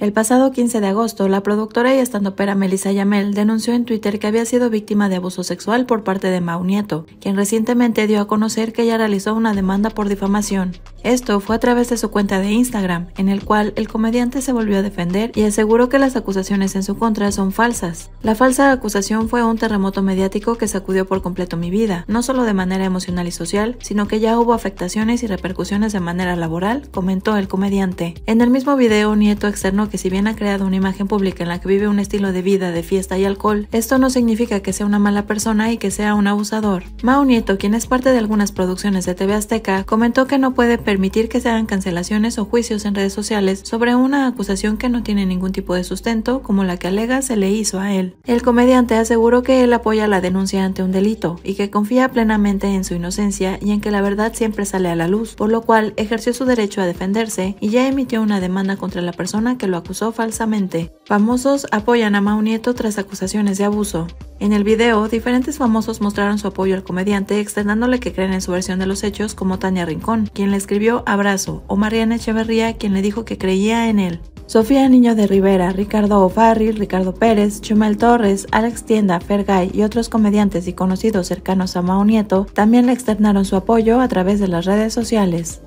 El pasado 15 de agosto, la productora y estandopera Melissa Yamel denunció en Twitter que había sido víctima de abuso sexual por parte de Mau Nieto, quien recientemente dio a conocer que ella realizó una demanda por difamación. Esto fue a través de su cuenta de Instagram, en el cual el comediante se volvió a defender y aseguró que las acusaciones en su contra son falsas. La falsa acusación fue un terremoto mediático que sacudió por completo mi vida, no solo de manera emocional y social, sino que ya hubo afectaciones y repercusiones de manera laboral, comentó el comediante. En el mismo video, Nieto externó que si bien ha creado una imagen pública en la que vive un estilo de vida de fiesta y alcohol, esto no significa que sea una mala persona y que sea un abusador. Mao Nieto, quien es parte de algunas producciones de TV Azteca, comentó que no puede permitir que se hagan cancelaciones o juicios en redes sociales sobre una acusación que no tiene ningún tipo de sustento, como la que alega se le hizo a él. El comediante aseguró que él apoya la denuncia ante un delito y que confía plenamente en su inocencia y en que la verdad siempre sale a la luz, por lo cual ejerció su derecho a defenderse y ya emitió una demanda contra la persona que lo acusó falsamente. Famosos apoyan a Mau Nieto tras acusaciones de abuso. En el video, diferentes famosos mostraron su apoyo al comediante, externándole que creen en su versión de los hechos, como Tania Rincón, quien le abrazo, o Mariana Echeverría, quien le dijo que creía en él. Sofía Niño de Rivera, Ricardo O'Farrill, Ricardo Pérez, Chumel Torres, Alex Tienda, Fergay y otros comediantes y conocidos cercanos a Mao Nieto también le externaron su apoyo a través de las redes sociales.